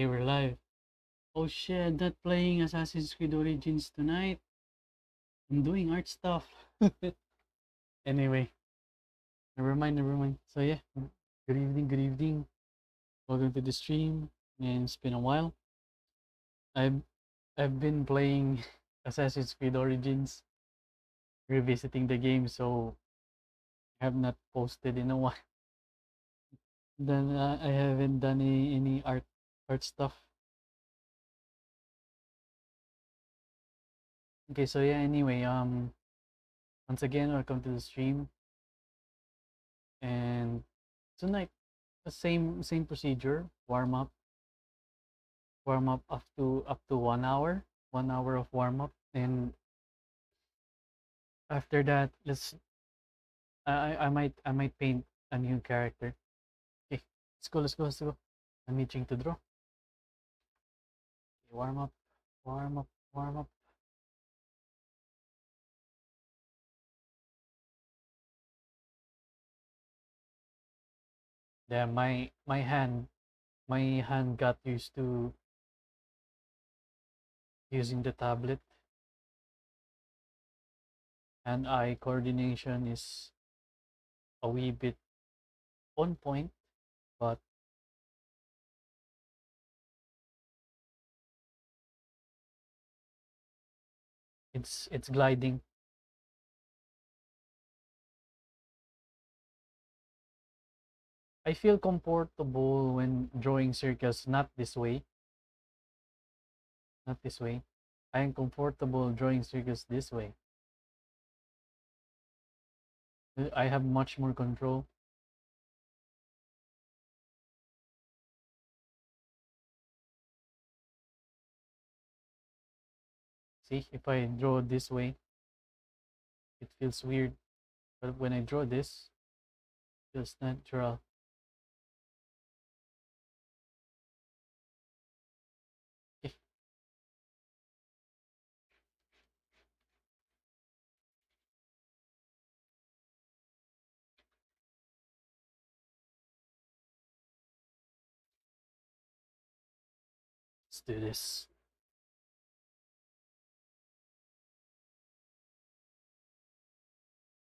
Okay, we're live. Oh shit, not playing Assassin's Creed Origins tonight. I'm doing art stuff. anyway, never mind, never mind. So yeah, good evening, good evening. Welcome to the stream. And it's been a while. I've I've been playing Assassin's Creed Origins, revisiting the game, so I have not posted in a while. Then uh, I haven't done any, any art art stuff. Okay, so yeah, anyway, um once again welcome to the stream. And tonight the same same procedure, warm up. Warm up up to up to one hour. One hour of warm up and after that let's I I might I might paint a new character. Okay, let's go, let's go, let's go. I'm itching to draw. Warm up, warm up, warm up. Yeah, my my hand my hand got used to using the tablet and eye coordination is a wee bit on point but it's it's gliding. I feel comfortable when drawing circles not this way. Not this way. I am comfortable drawing circles this way. I have much more control see if I draw this way it feels weird but when I draw this it feels natural do this.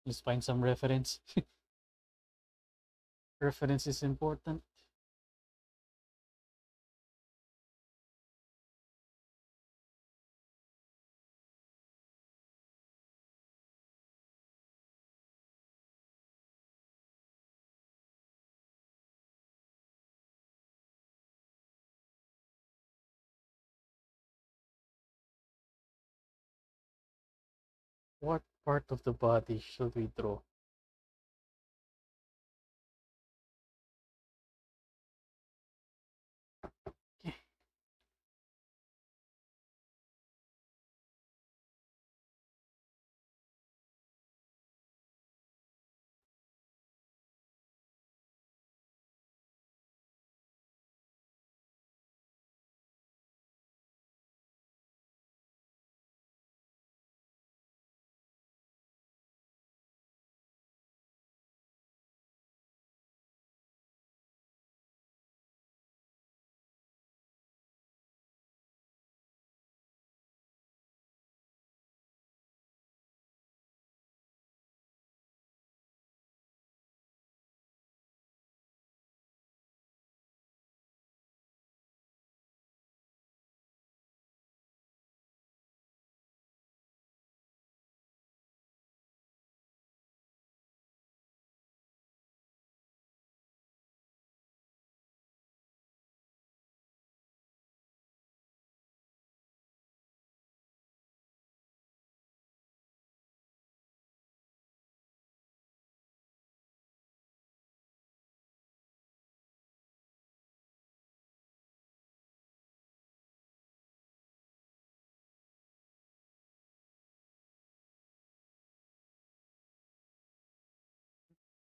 Let's find some reference. reference is important. What part of the body should we draw?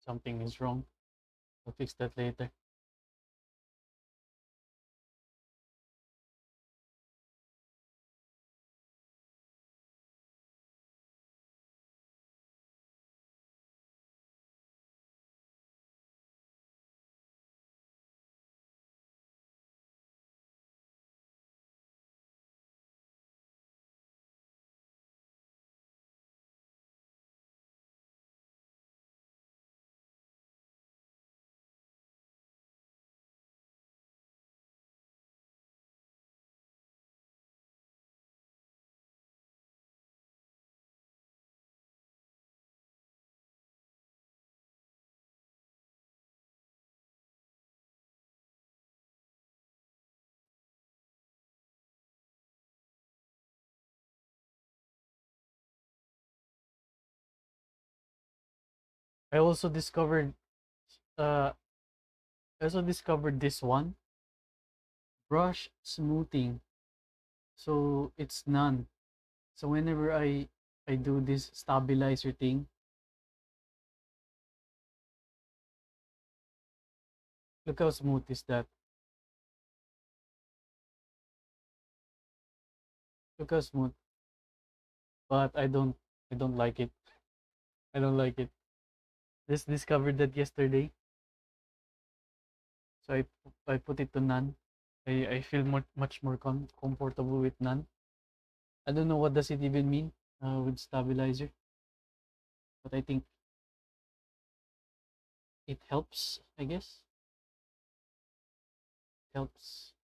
Something is wrong. I'll fix that later. I also discovered uh I also discovered this one. Brush smoothing. So it's none. So whenever I I do this stabilizer thing look how smooth is that. Look how smooth. But I don't I don't like it. I don't like it just discovered that yesterday. So I I put it to none I, I feel much much more com- comfortable with none I don't know what does it even mean uh, with stabilizer but I think it helps I guess. Helps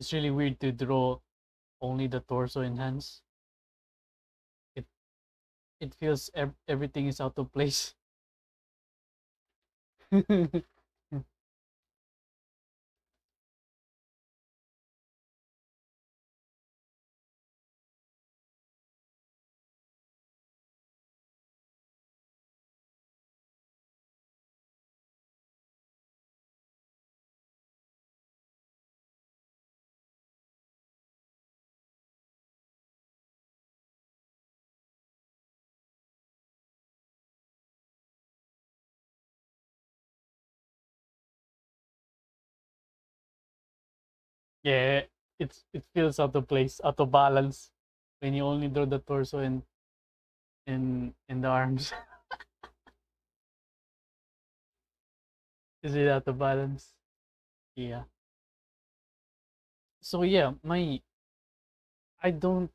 it's really weird to draw only the torso and hands. It it feels ev- everything is out of place yeah it's it feels out of place out of balance when you only draw the torso and and and the arms. Is it out of balance? Yeah. So yeah my i don't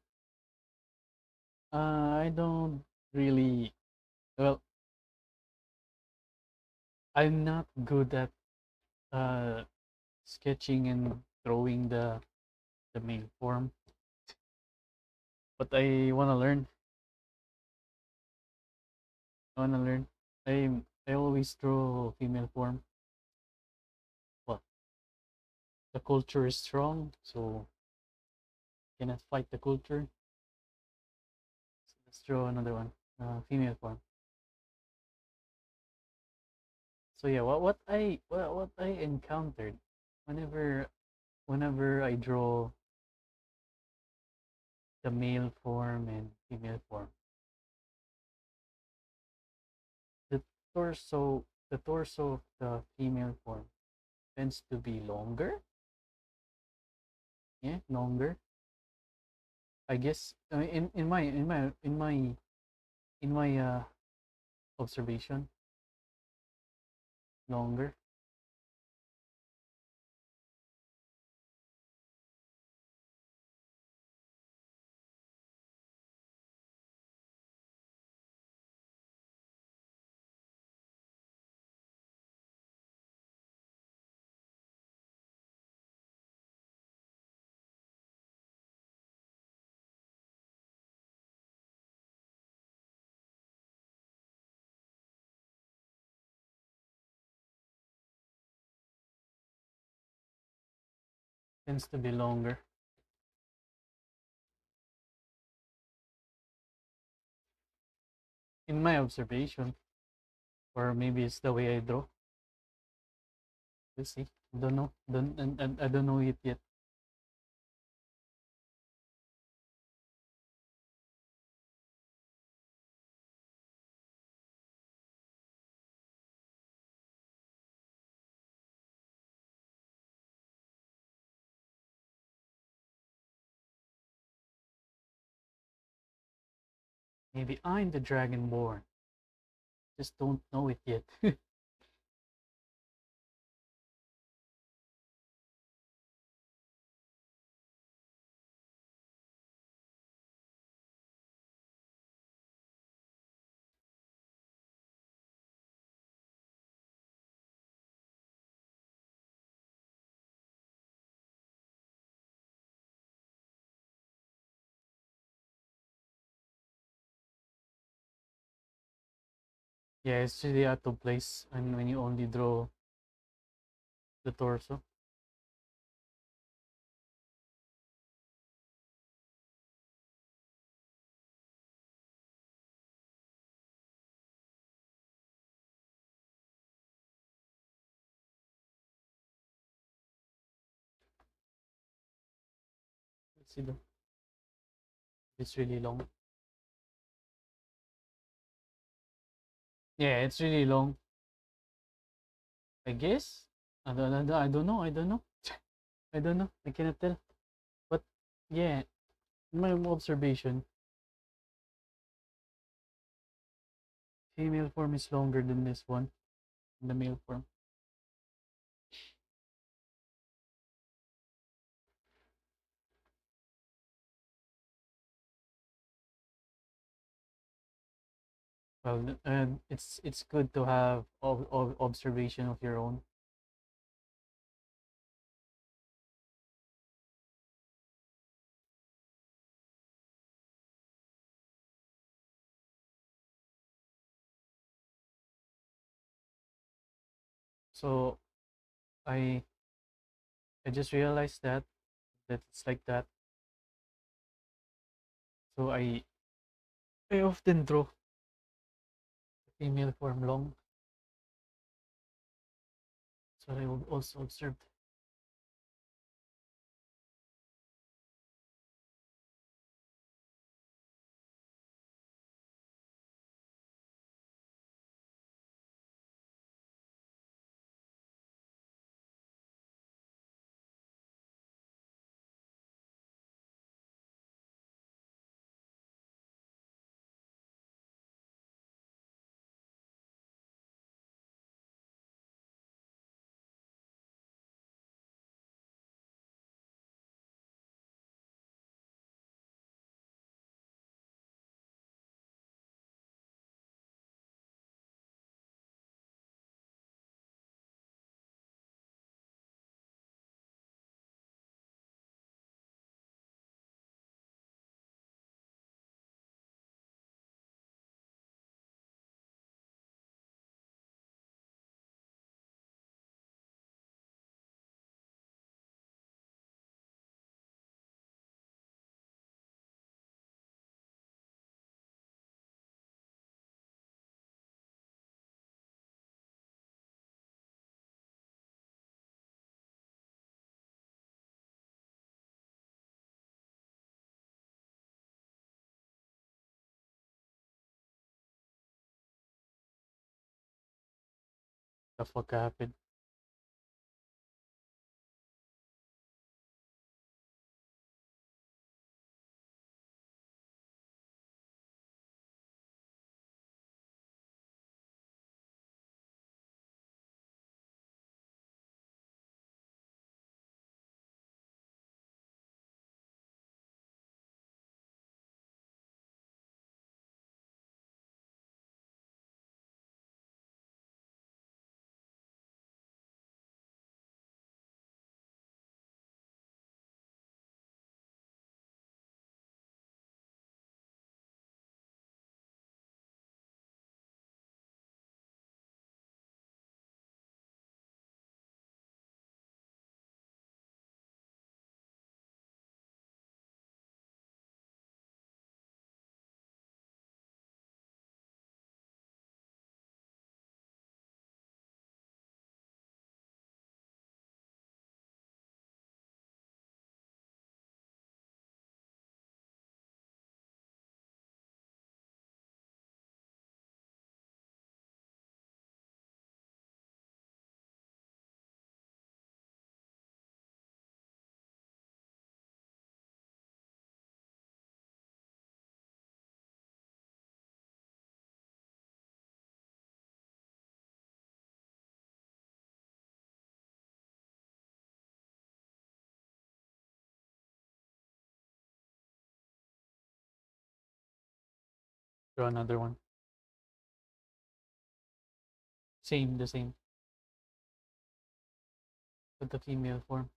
uh i don't really well i'm not good at uh sketching and drawing the the main form. But i want to learn. I want to learn. I i always draw female form. Well the culture is strong so cannot fight the culture. So let's draw another one uh, female form. So yeah what what i what, what i encountered whenever whenever i draw the male form and female form. The torso the torso of the female form tends to be longer. Yeah longer. I guess in in my in my in my in my uh observation longer tends to be longer. In my observation or maybe it's the way i draw You see, I don't know don't and, and i don't know it yet Maybe I'm the Dragonborn. Just don't know it yet. yeah, it's really out of place and when you only draw the torso. Let's see though. It's really long. Yeah, it's really long. I guess. I don't, I don't, I don't know. I don't know. I don't know. I cannot tell. But yeah, my observation, female form is longer than this one, the male form. Well, and it's it's good to have ob- ob- observation of your own. So I I just realized that that it's like that. So I I often draw female form long. So I al- also observed. The fuck happened? Draw another one. Same, the same. With the female form.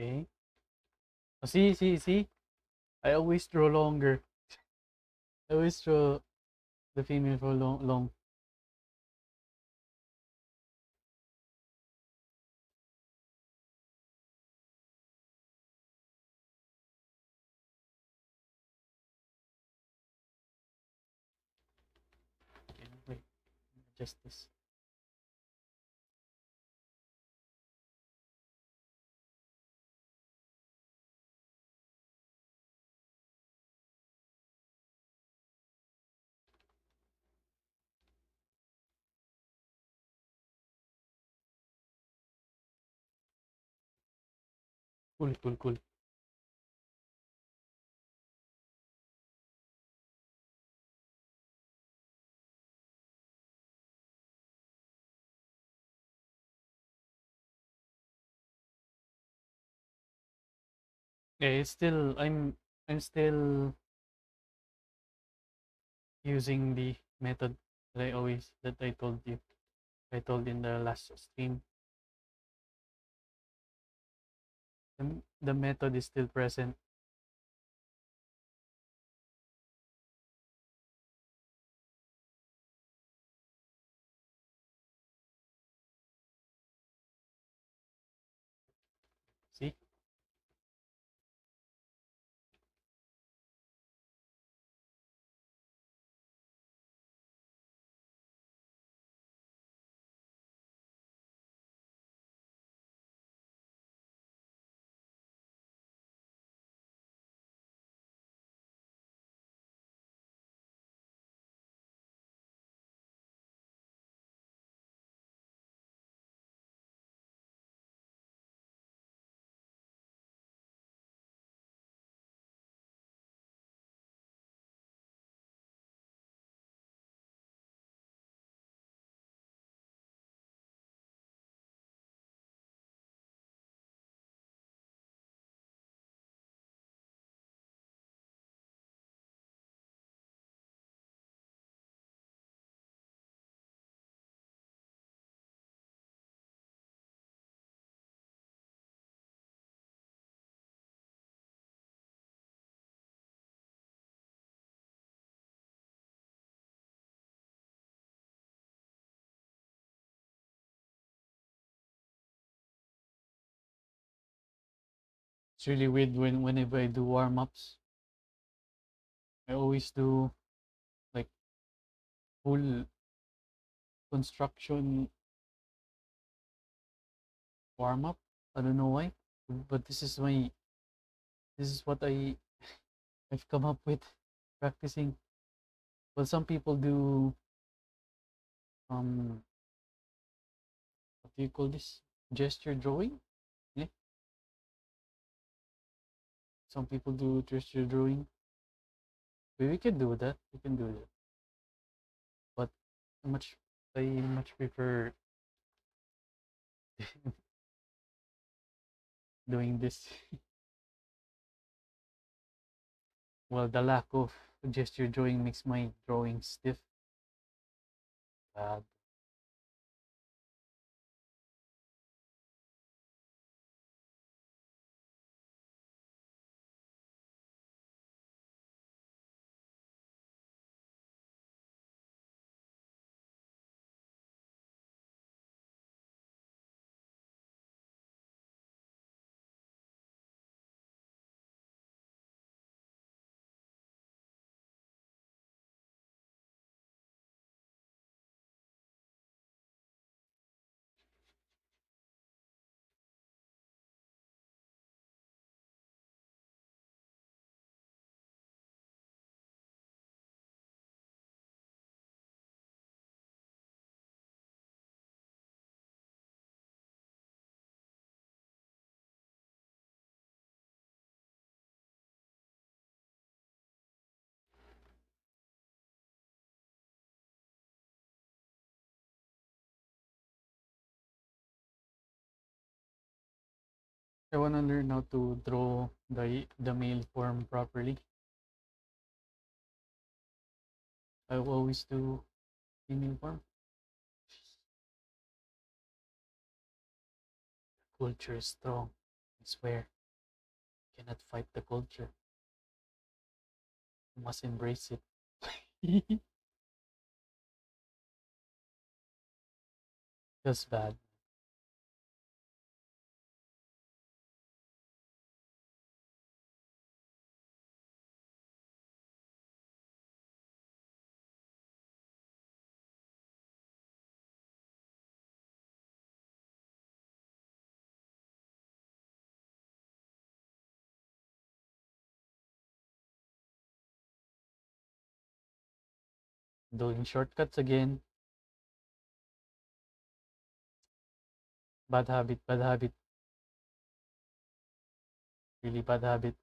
Okay. Oh, see, see, see? I always draw longer. I always draw the female for long, long. Wait. This. Cool, cool, cool. Yeah, it's still I'm I'm still using the method that I always that I told you. I told in the last stream. The, method is still present. It's really weird when whenever I do warm ups. I always do like full construction warm up. I don't know why, but this is my this is what I I've come up with practicing. Well, some people do um what do you call this gesture drawing? Some people do gesture drawing. We, we can do that. We can do that. But much I much prefer doing this. well, the lack of gesture drawing makes my drawing stiff. Bad. I want to learn how to draw the the male form properly. I always do female form. Culture is strong. I swear. You cannot fight the culture. You must embrace it. Feels bad. Doing shortcuts again. Bad habit, bad habit. Really bad habit.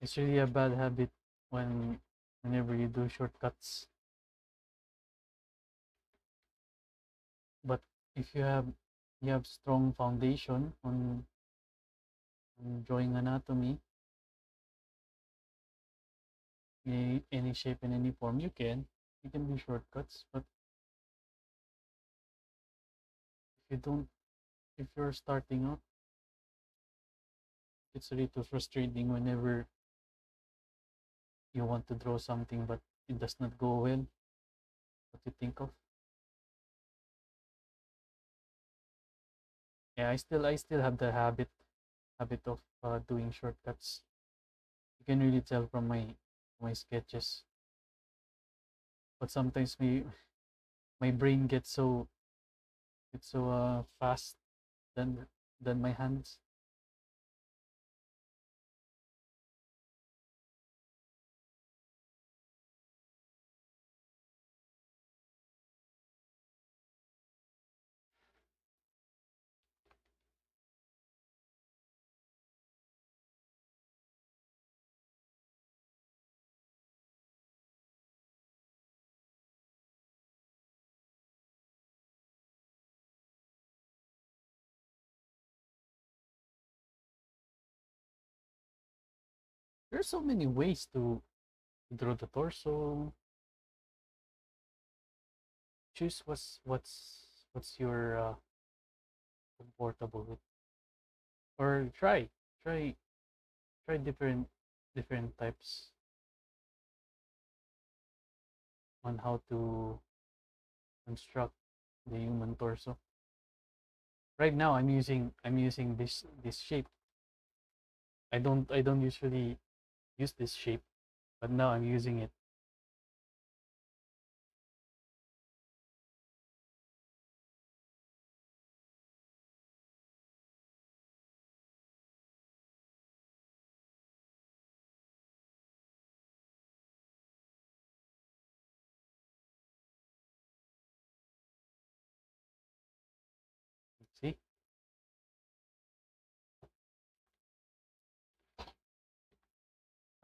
It's really a bad habit when whenever you do shortcuts. But if you have you have strong foundation on, on drawing anatomy, any, any shape and any form you can, you can do shortcuts. But if you don't, if you're starting out, it's a little frustrating whenever you want to draw something but it does not go well what you think of yeah i still i still have the habit habit of uh, doing shortcuts. You can really tell from my my sketches. But sometimes me my brain gets so it's so uh, fast than than my hands there's so many ways to draw the torso choose what's what's what's your uh, comfortable with or try try try different different types on how to construct the human torso. Right now I'm using I'm using this this shape. I don't I don't usually use this shape, but now I'm using it.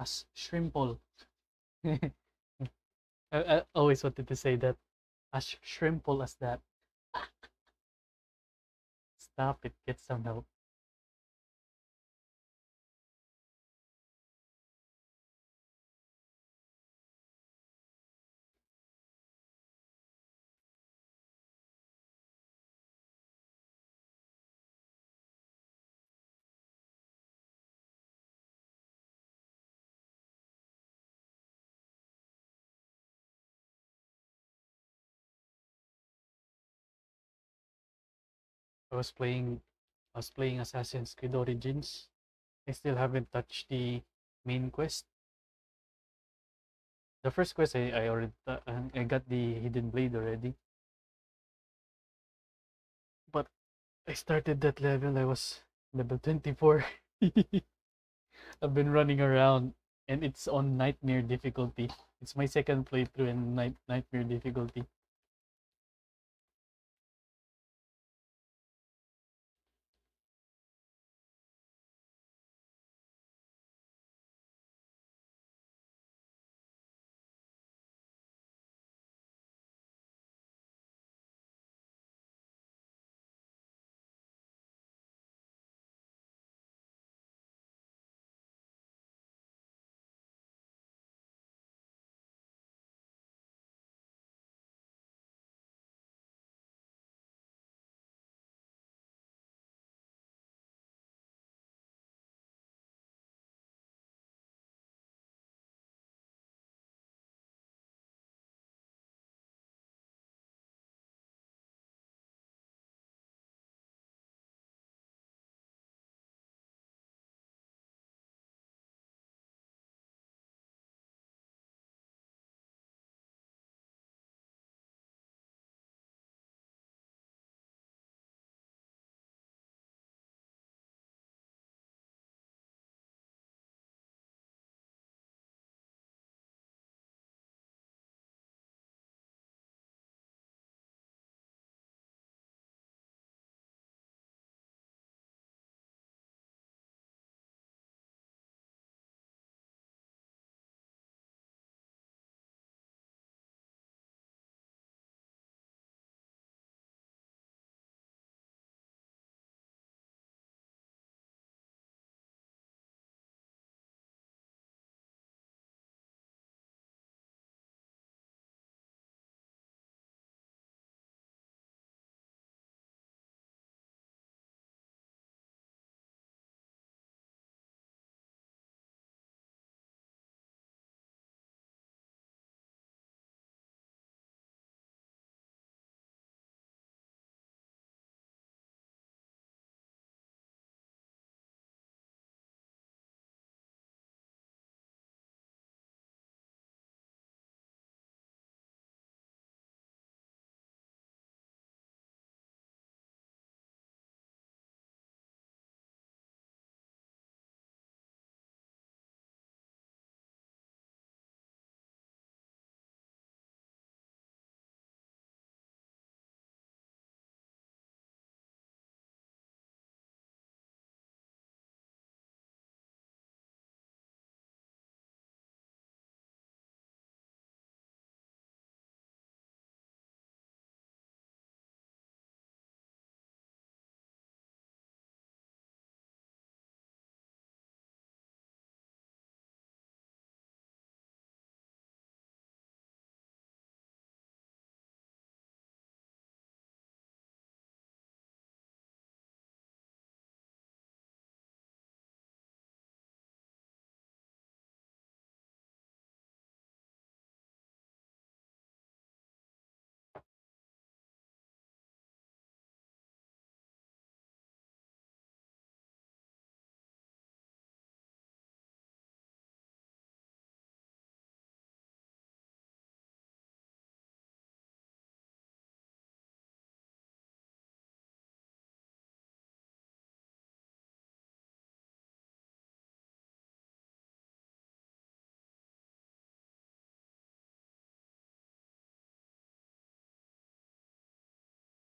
As shrimple. I, I always wanted to say that. As shrimple as that. Stop it, get some help. I was playing I was playing Assassin's Creed Origins. I still haven't touched the main quest. The first quest I, I already uh, I got the hidden blade already. But I started that level I was level 24. I've been running around and it's on nightmare difficulty. It's my second playthrough in night nightmare difficulty.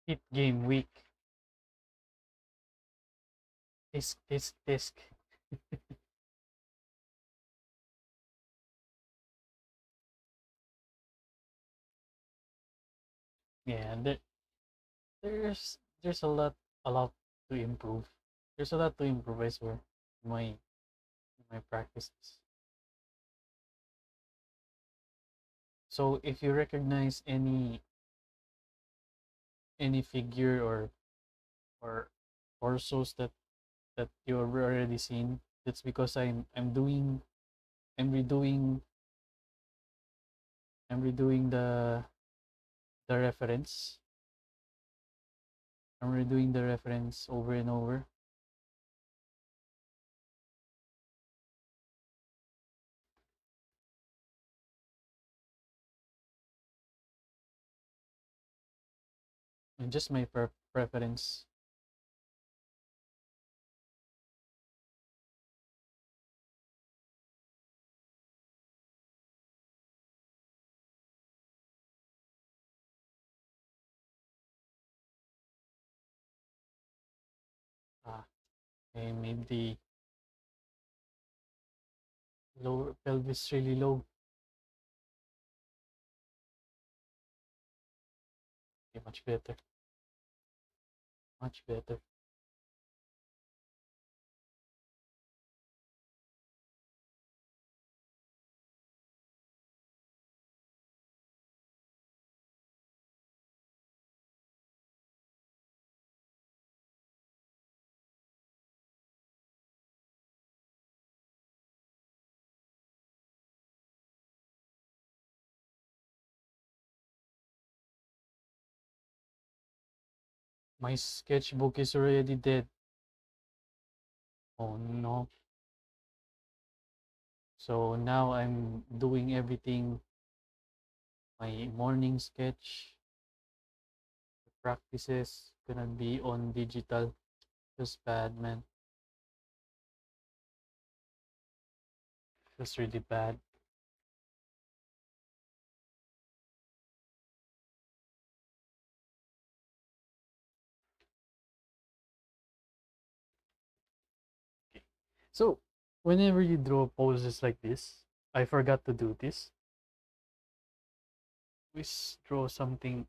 Hit game week. Disc, disc, disc. yeah, there, there's there's a lot a lot to improve. There's a lot to improve as well. My my practices. So if you recognize any any figure or or torsos that that you've already seen, that's because I'm I'm doing I'm redoing I'm redoing the the reference. I'm redoing the reference over and over. Just my pre- preference. Ah, I made the lower pelvis really low. Much better. Much better. My sketchbook is already dead. Oh no. So now I'm doing everything. My morning sketch, the practices gonna be on digital. Just bad, man. Just really bad. So whenever you draw poses like this, I forgot to do this. We draw something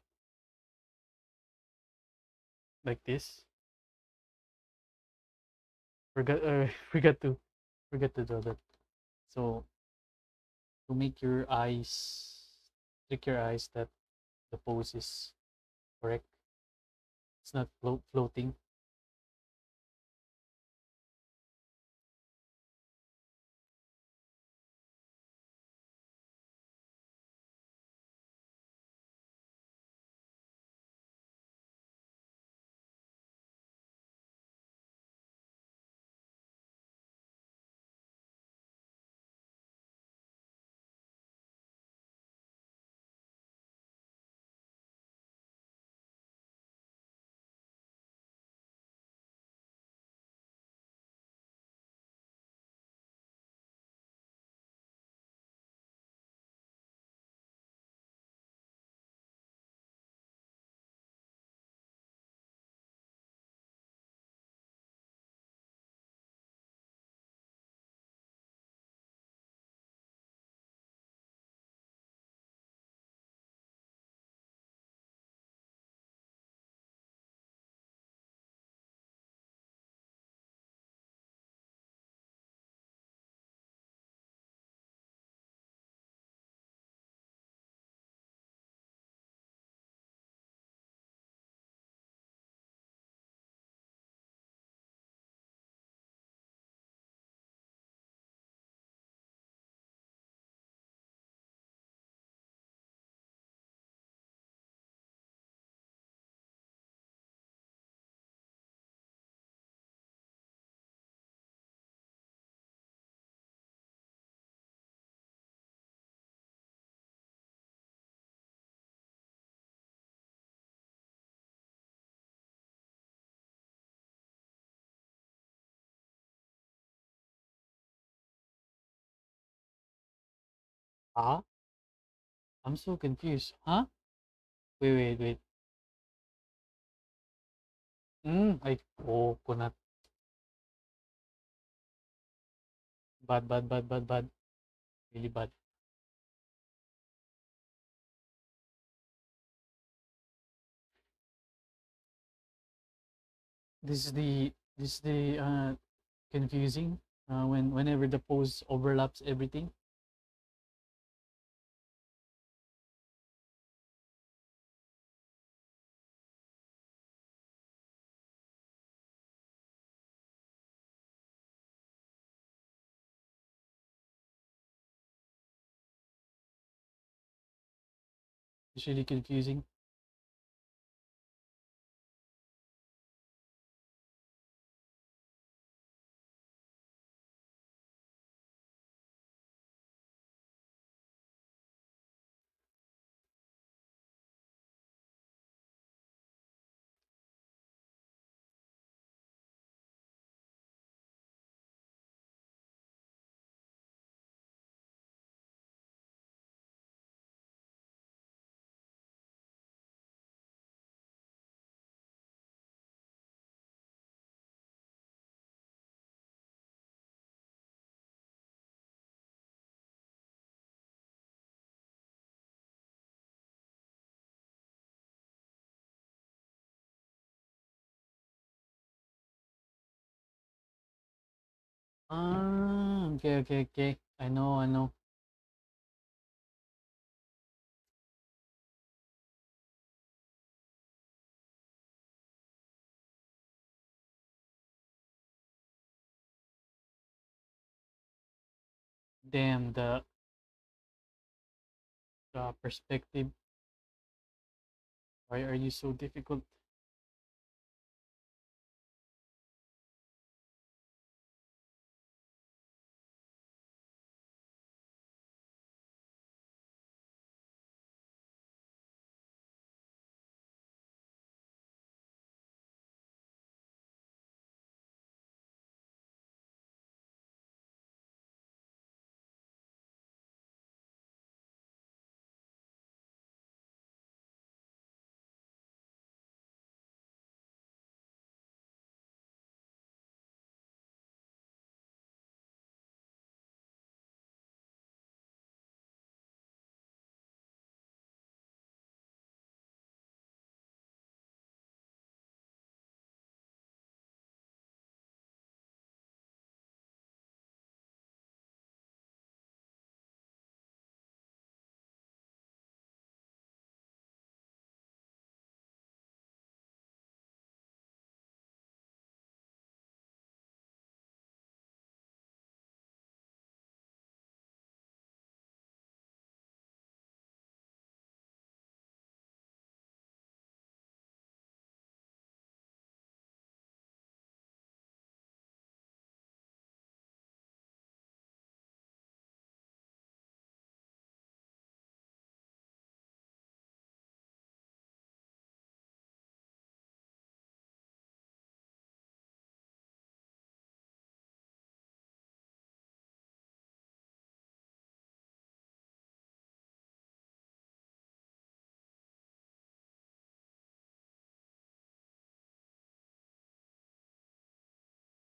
like this. Forgot uh, forgot to forget to draw that. So to make your eyes trick your eyes that the pose is correct. It's not float floating. Ah, I'm so confused. Huh? Wait, wait, wait. Mm, ay, coconut. Bad, bad, bad, bad, bad. Really bad. This is the this is the uh confusing uh when whenever the pose overlaps everything. It's really confusing. Ah, okay, okay, okay. I know, I know. Damn, the the perspective. Why are you so difficult?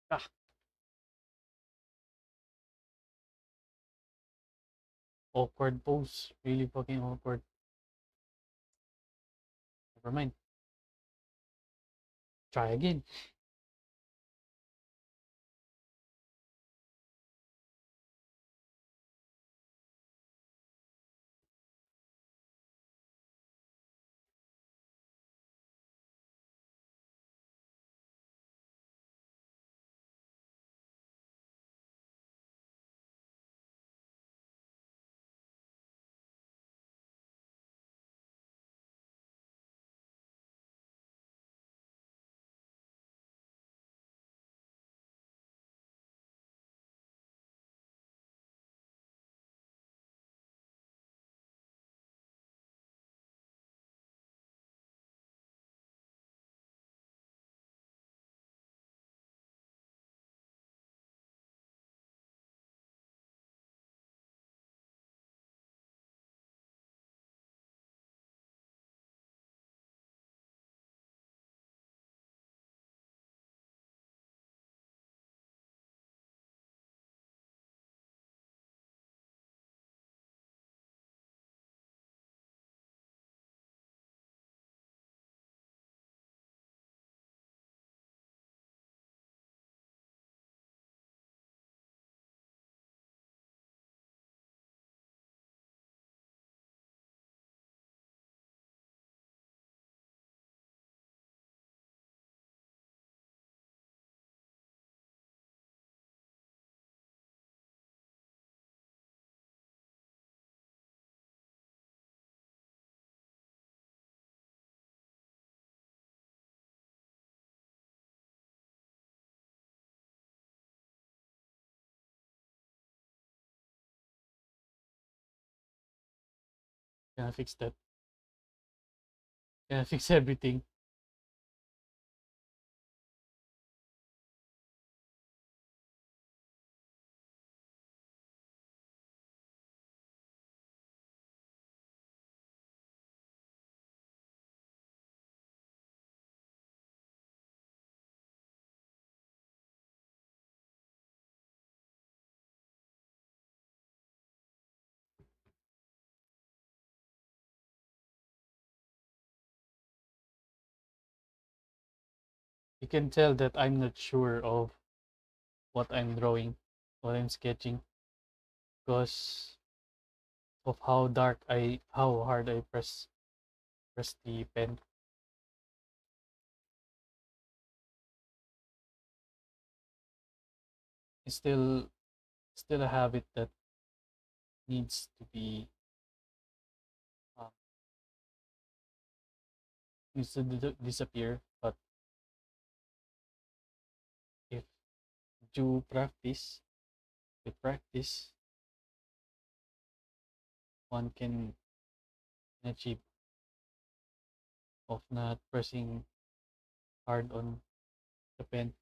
Ah. Awkward pose. Really fucking awkward. Never mind. Try again. Gonna fix that. Gonna fix everything. You can tell that I'm not sure of what I'm drawing, what I'm sketching, because of how dark I, how hard I press, press the pen. It's still, still a habit that needs to be uh, needs to di- disappear you practice with practice one can achieve of not pressing hard on the pen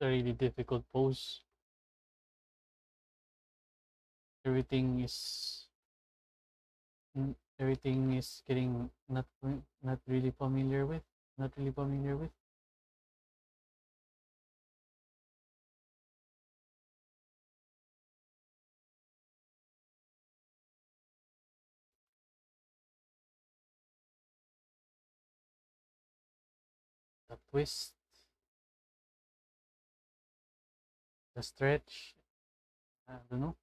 a really difficult pose. Everything is everything is getting not not really familiar with, not really familiar with. The twist, the stretch. I don't know.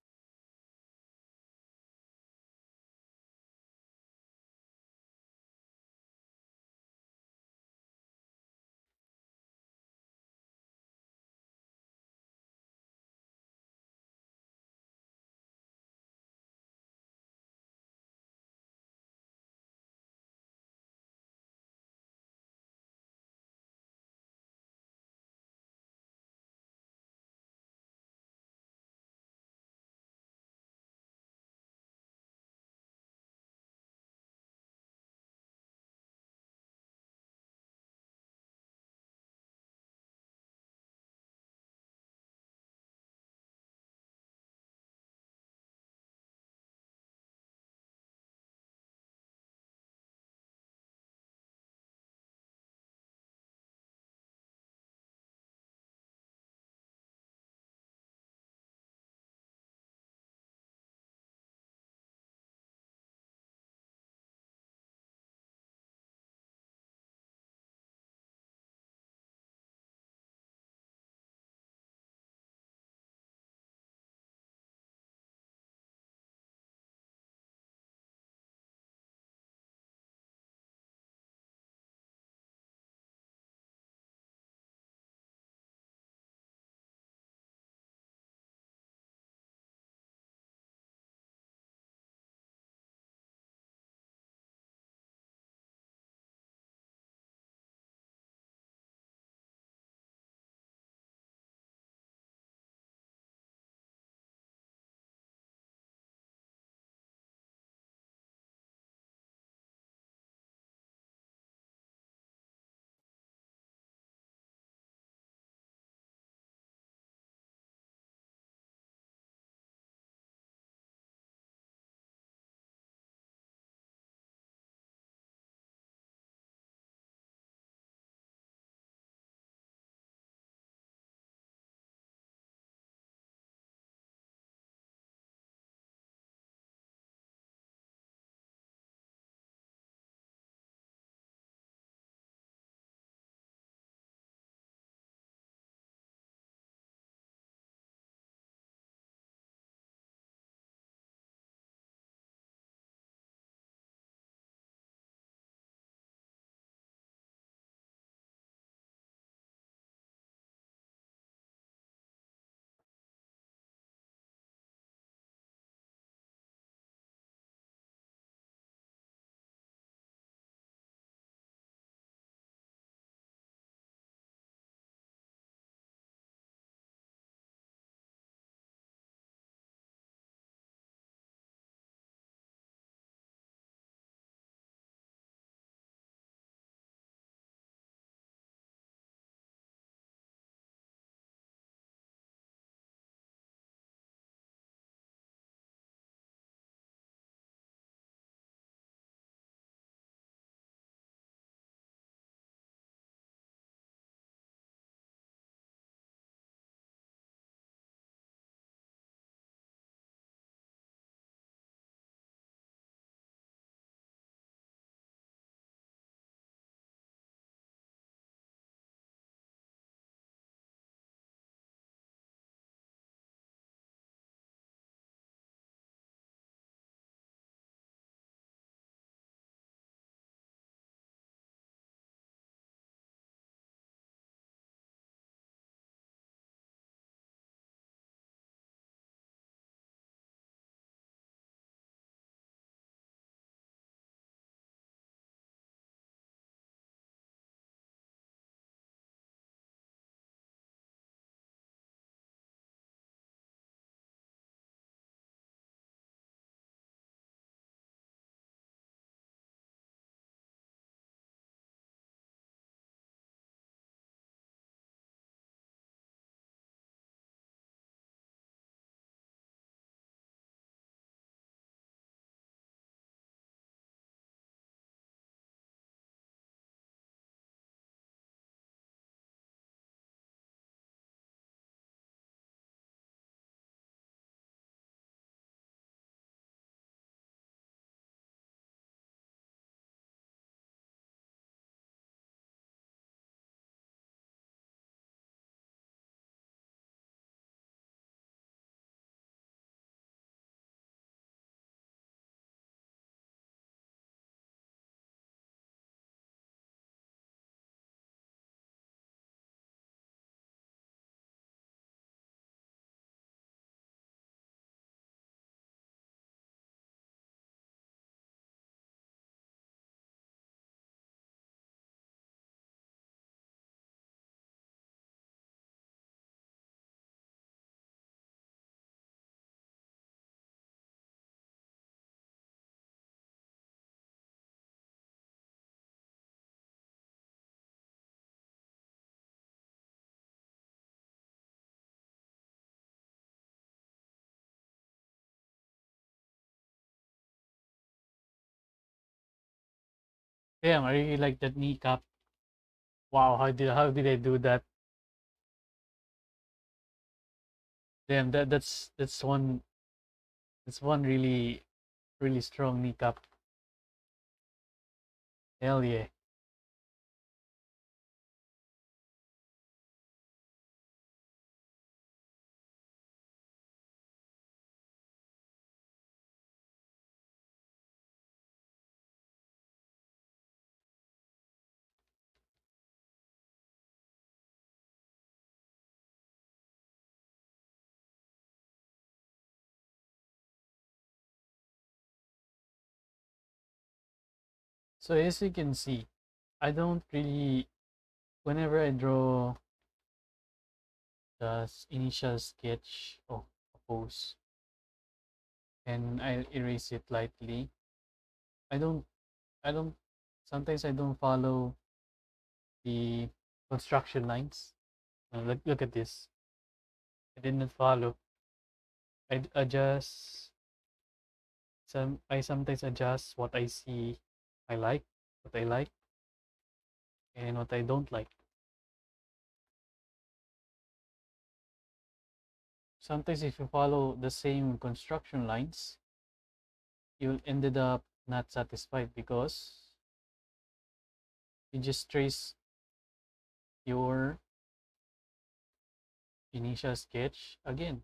Damn, I really like that kneecap. Wow, how did how did I do that? Damn, that that's that's one that's one really really strong kneecap. Hell yeah. So as you can see, I don't really whenever I draw the initial sketch of a pose and I'll erase it lightly, I don't I don't sometimes I don't follow the construction lines. Uh, look look at this. I didn't follow. I adjust some I sometimes adjust what I see I like, what I like, and what I don't like. Sometimes if you follow the same construction lines, you'll ended up not satisfied because you just trace your initial sketch again.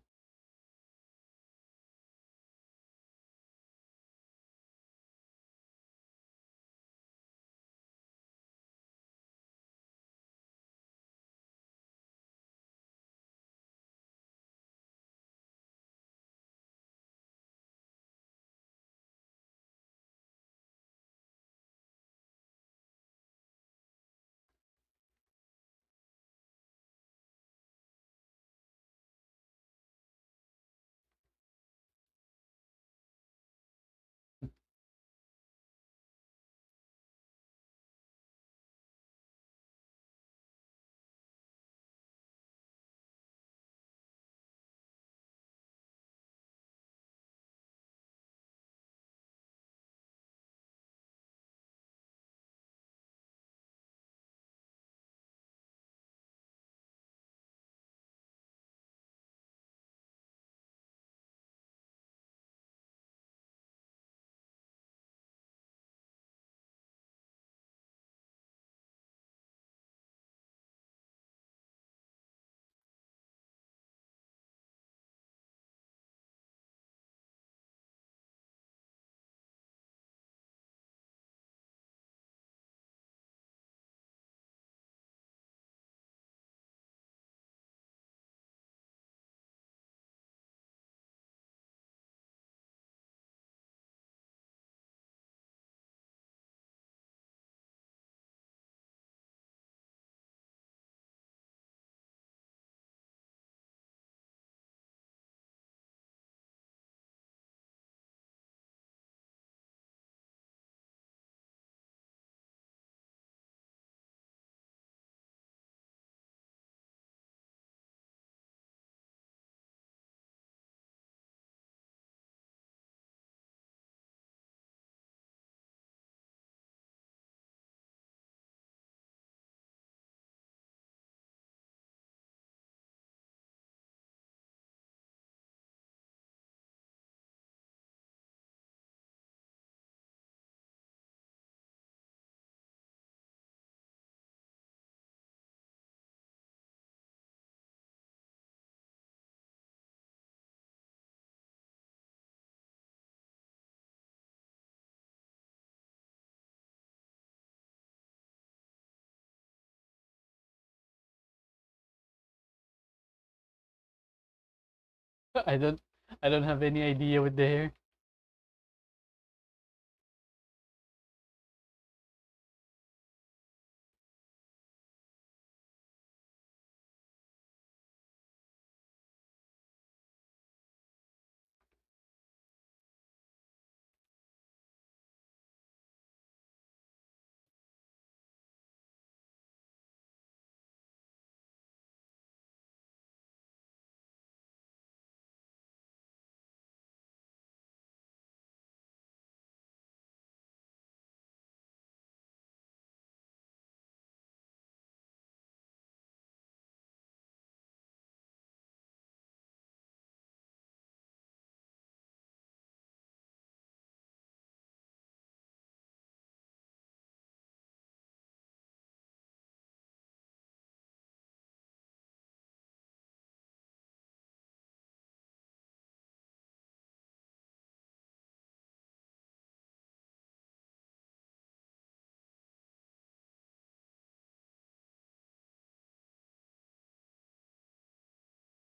I don't I don't have any idea with the hair.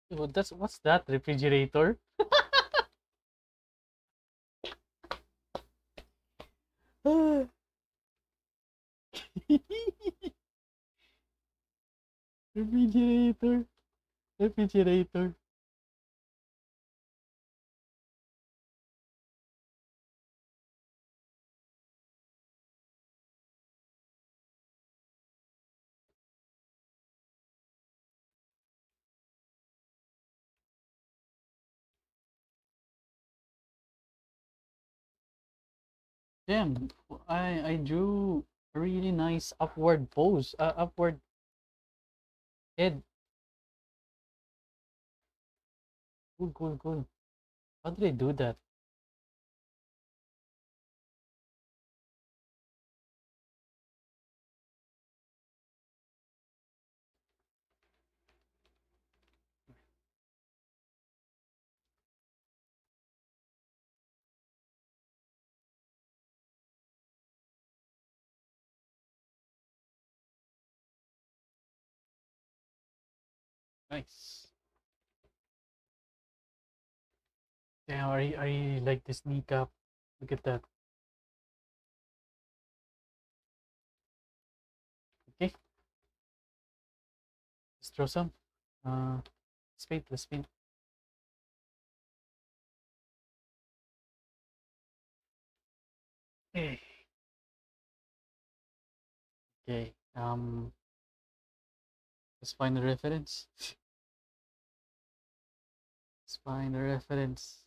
What that's what's that refrigerator? refrigerator, refrigerator. Damn, I I drew a really nice upward pose, uh, upward head. Cool, cool, cool. How did I do that? Nice. Damn, I I like this kneecap. Look at that. Okay. Let's throw some. Uh, spade, let's spin. Okay. Okay. Um. Let's find the reference. find the reference.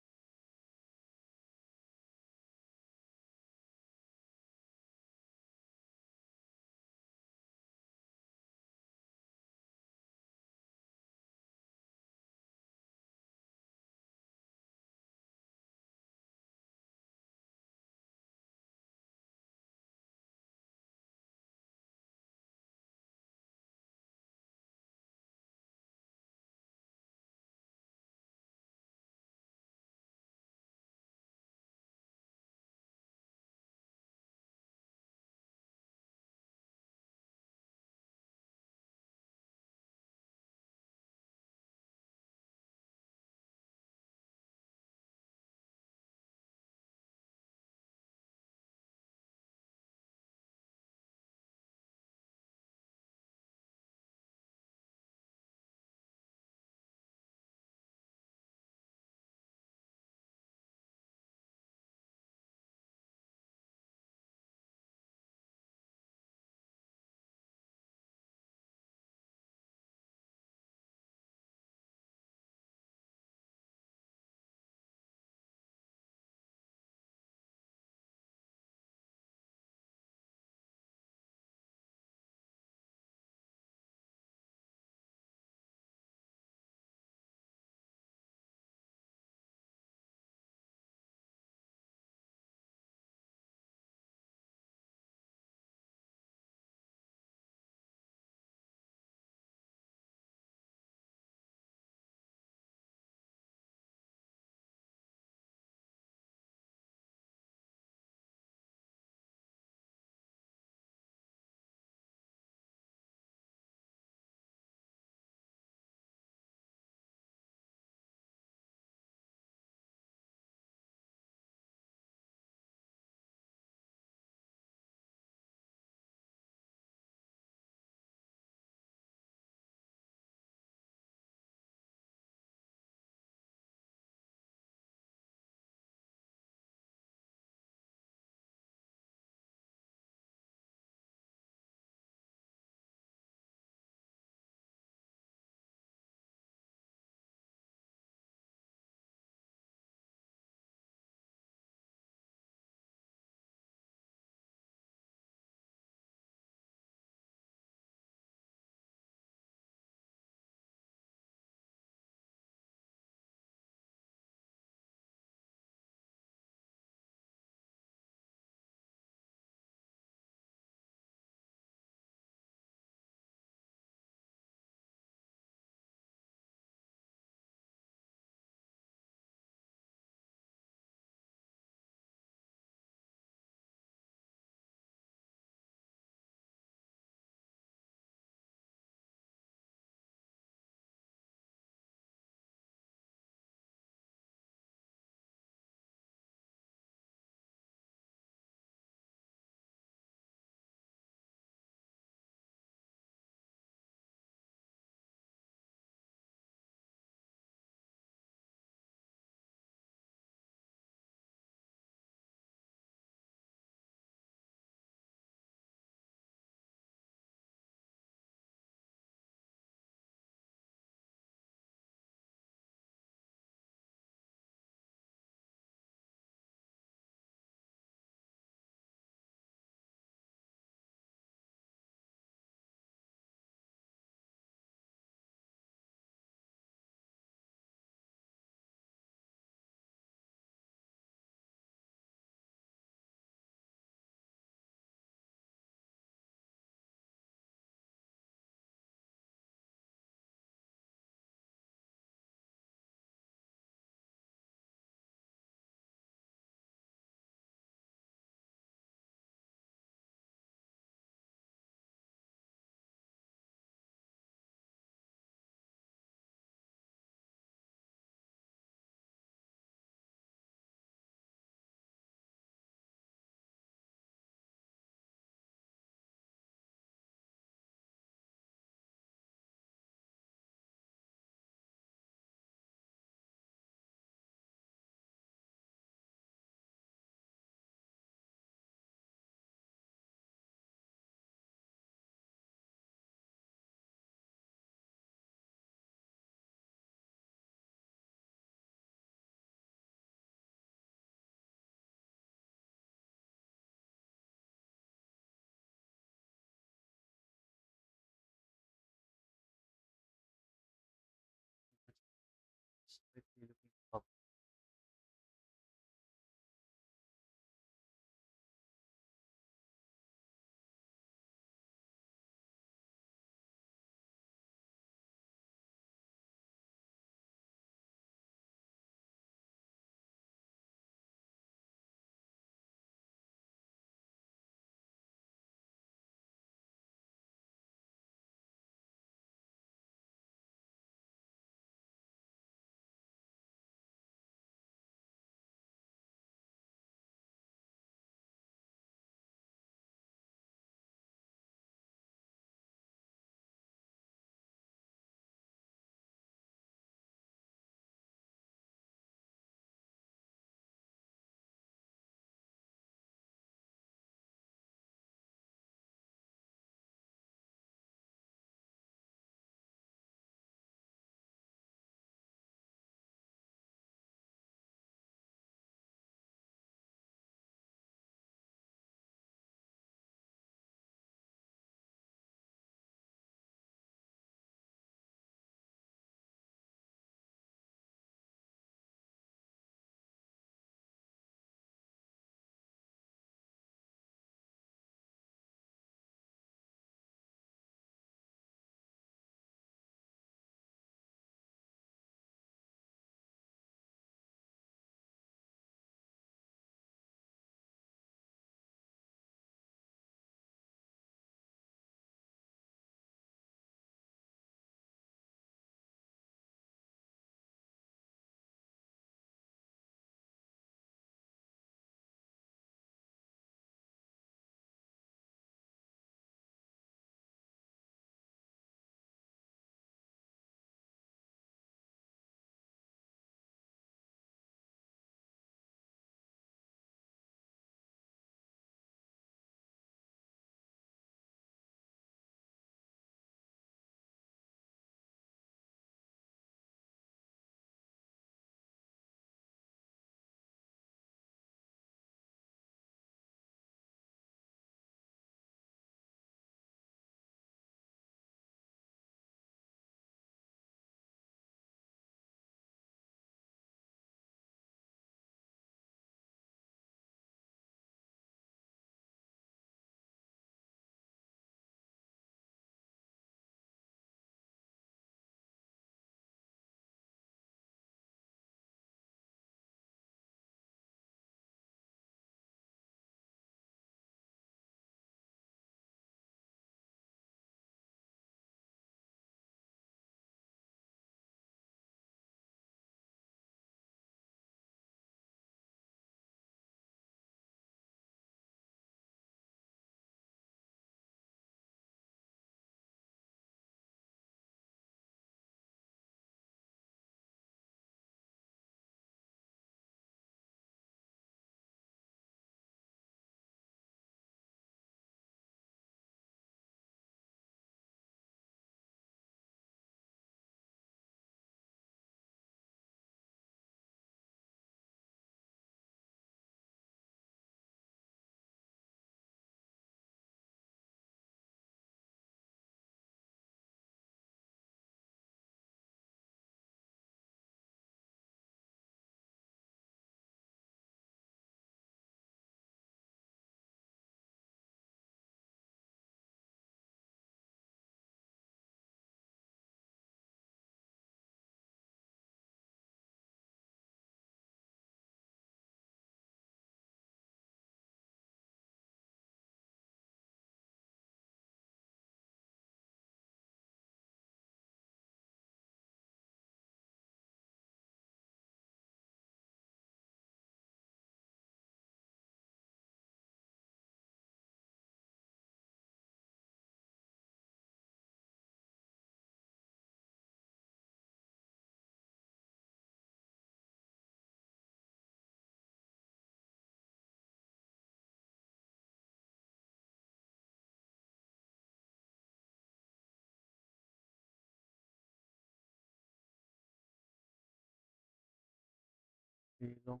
don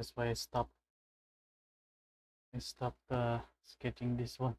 That's why I stopped. I stopped uh, sketching this one.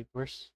It worse.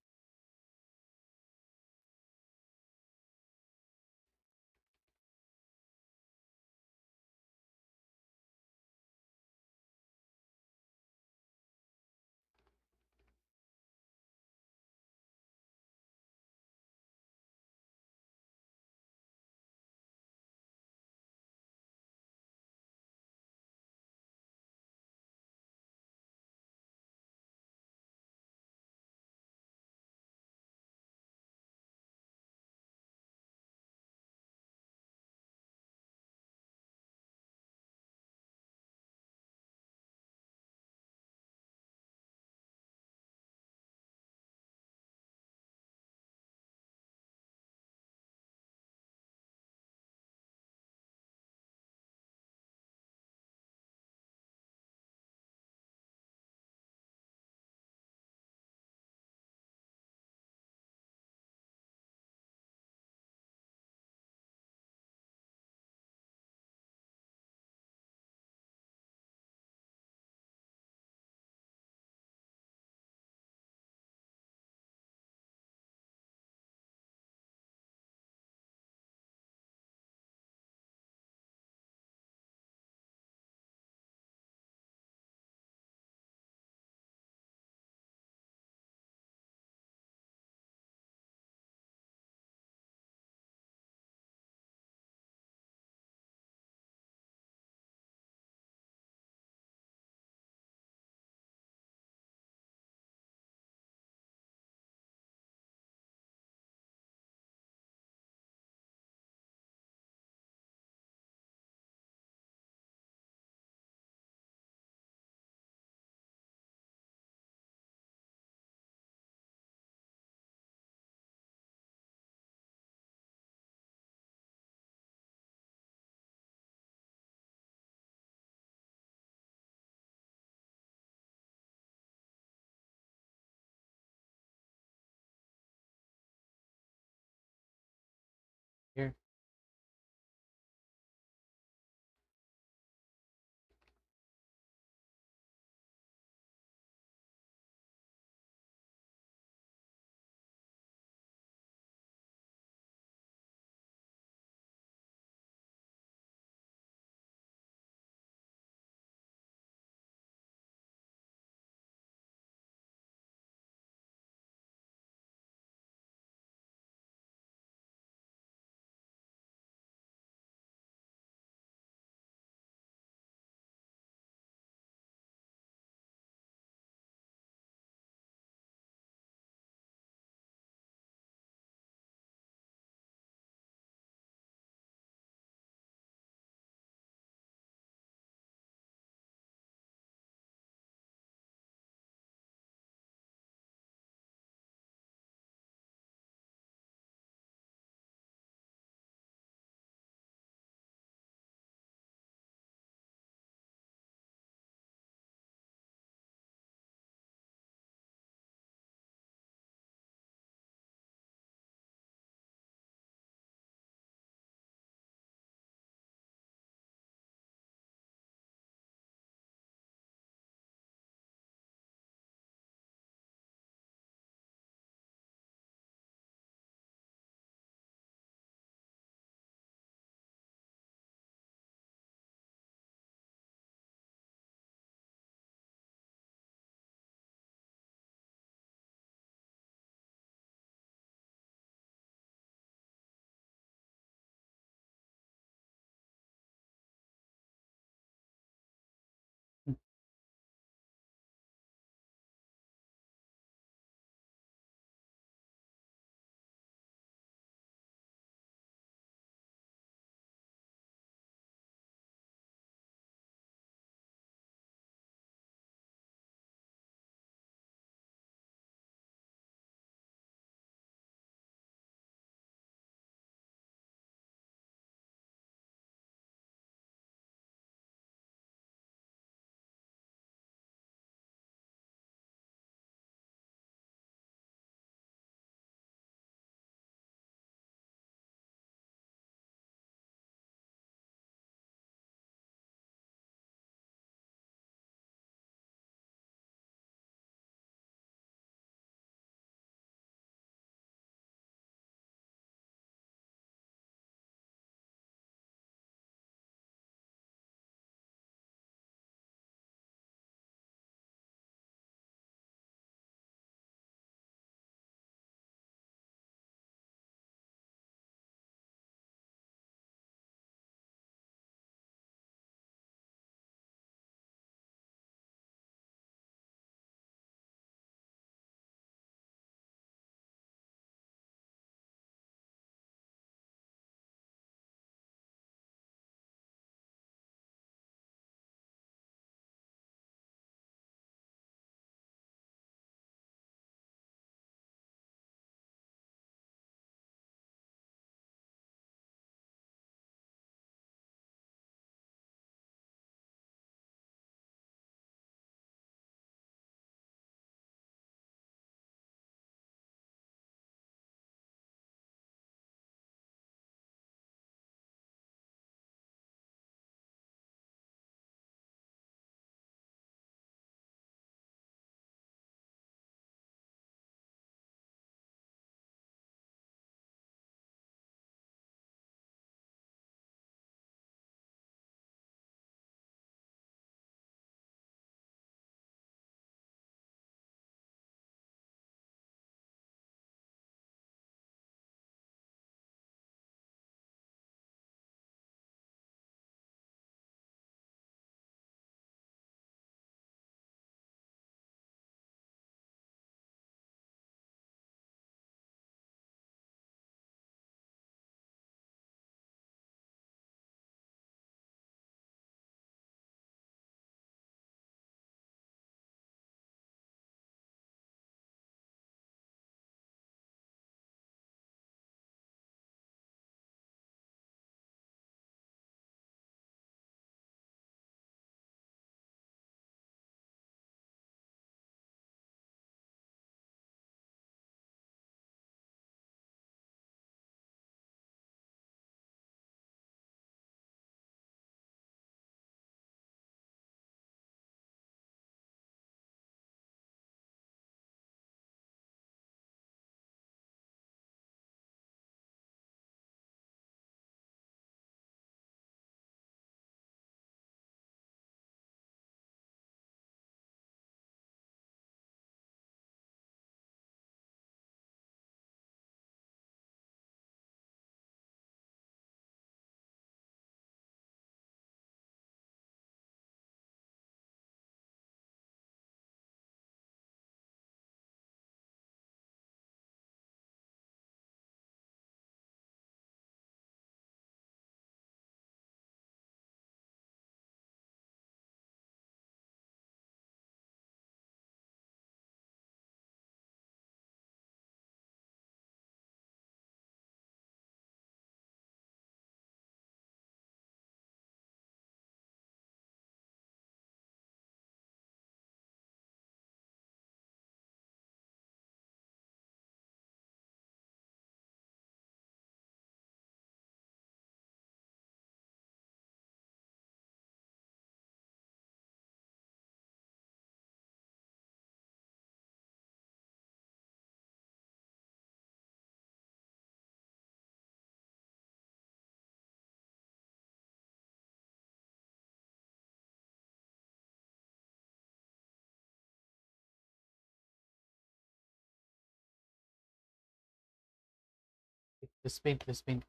Let's paint. Let's paint.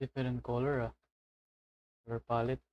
Different color ah. Color palette.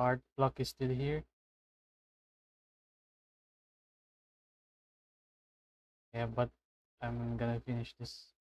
Art block is still here. Yeah, but I'm gonna finish this.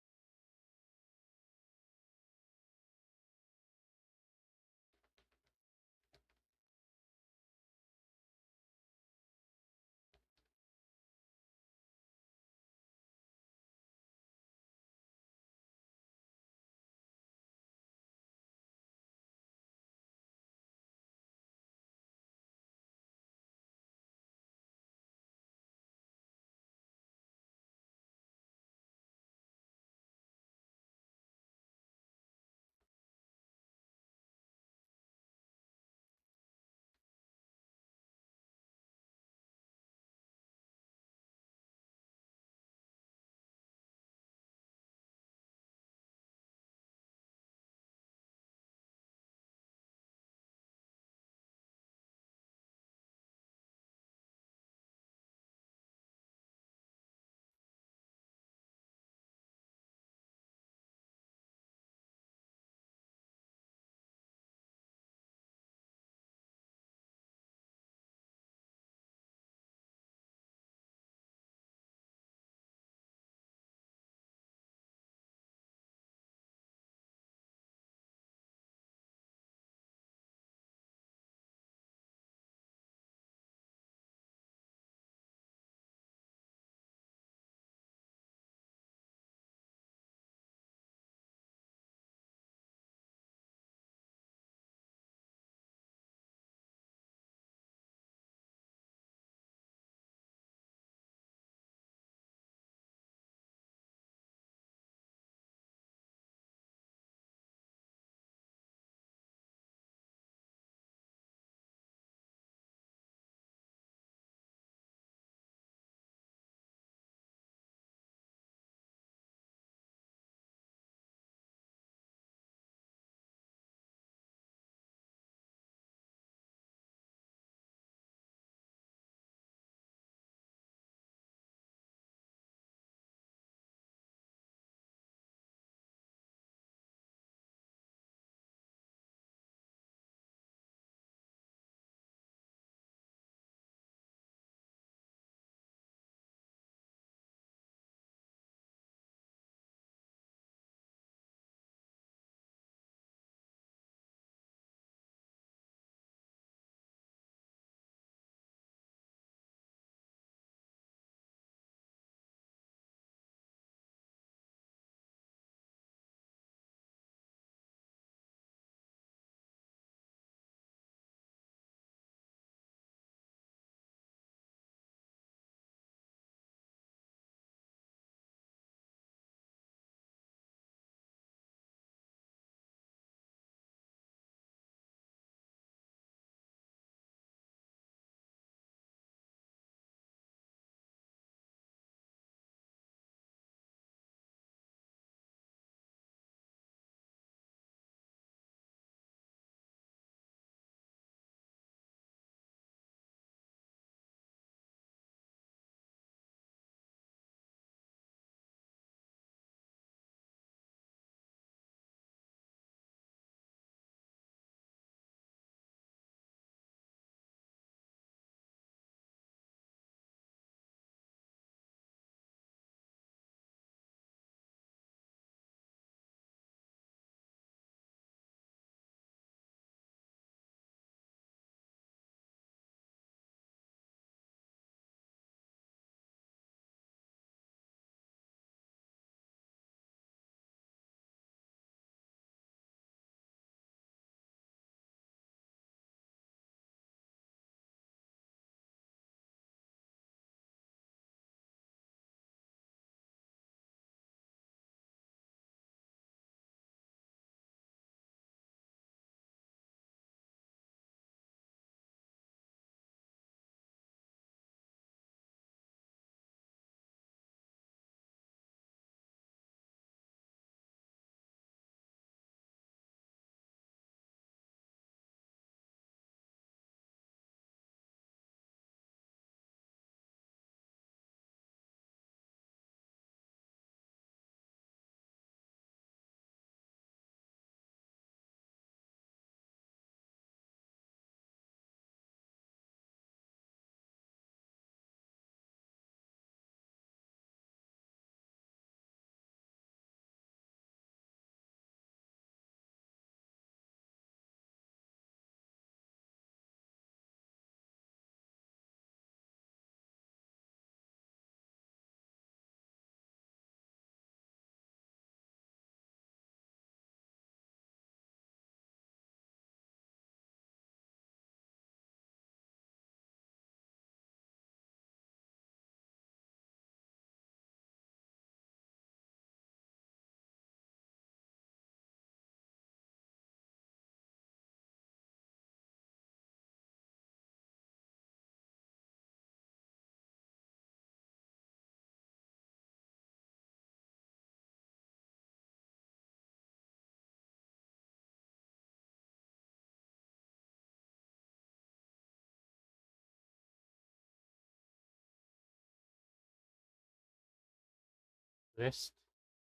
Rest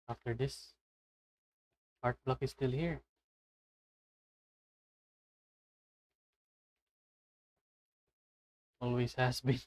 after this. Art block is still here. Always has been.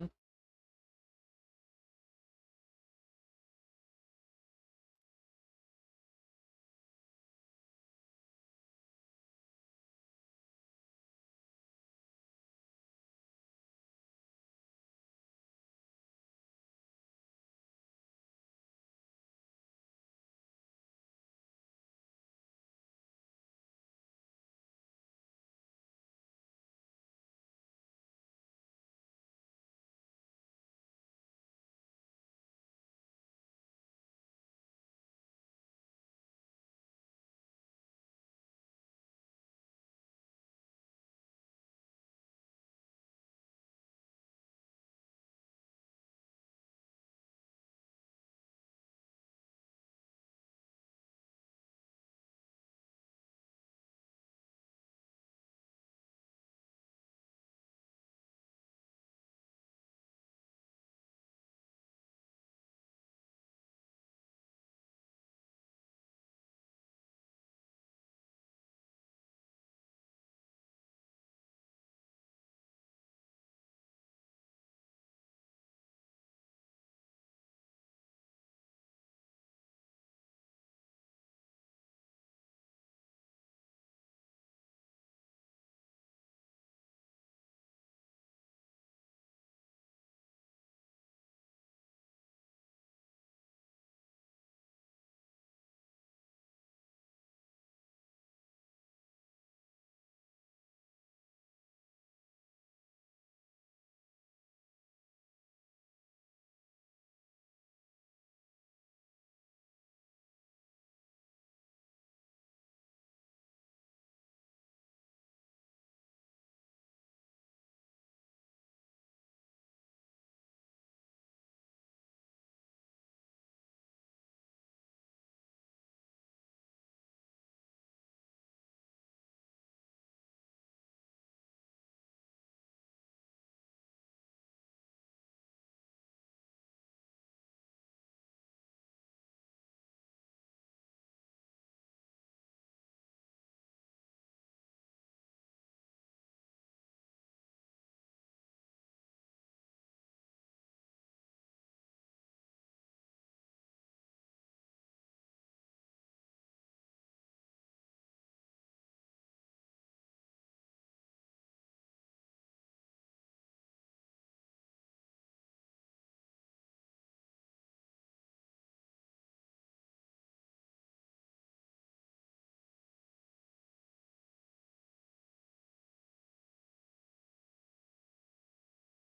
Mhm.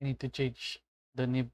I need to change the nib.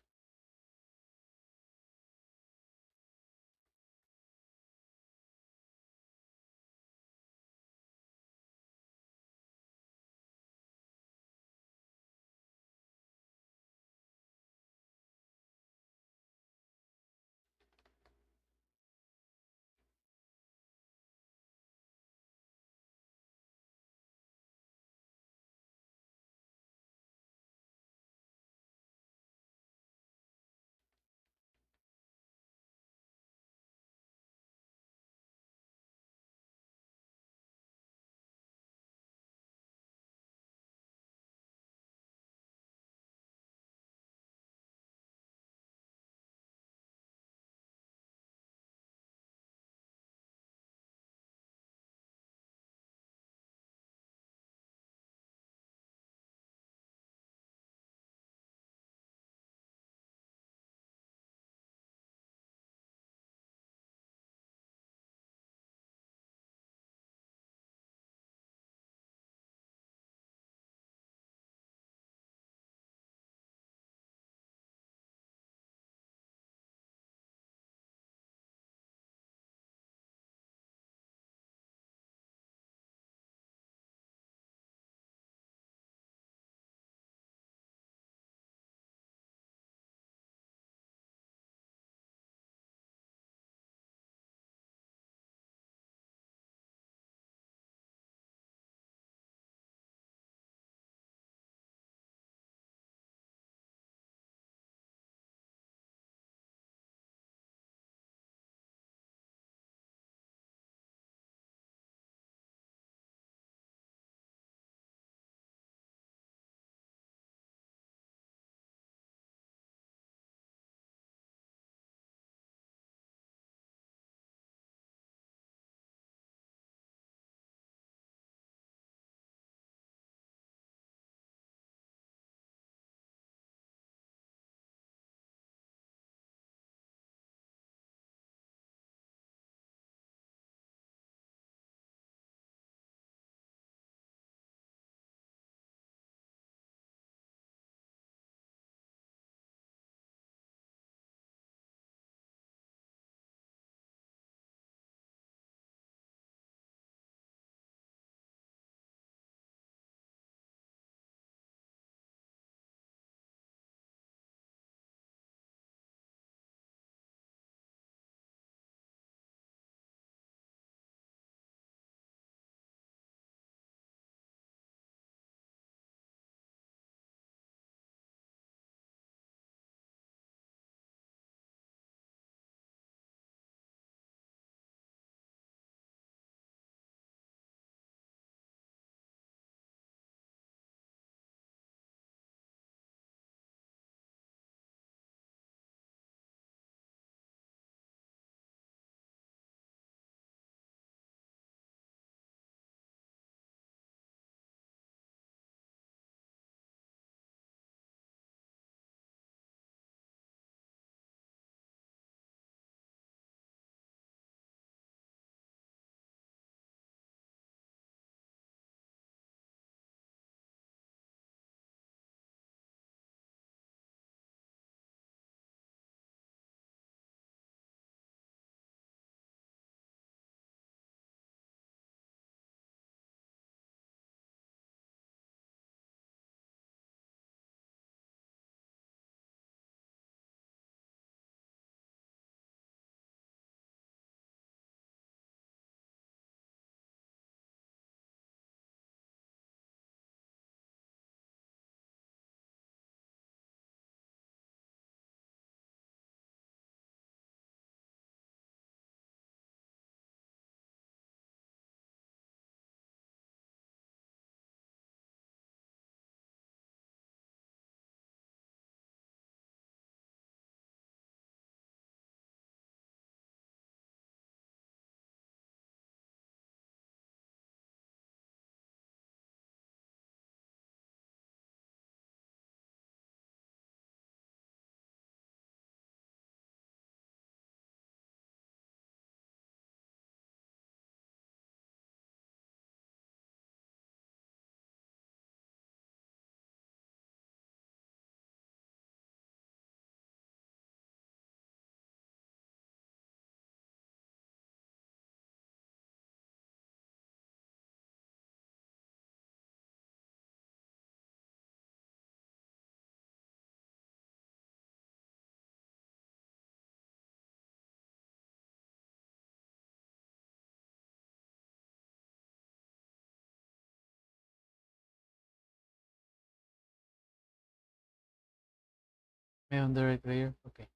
On the right layer? Okay.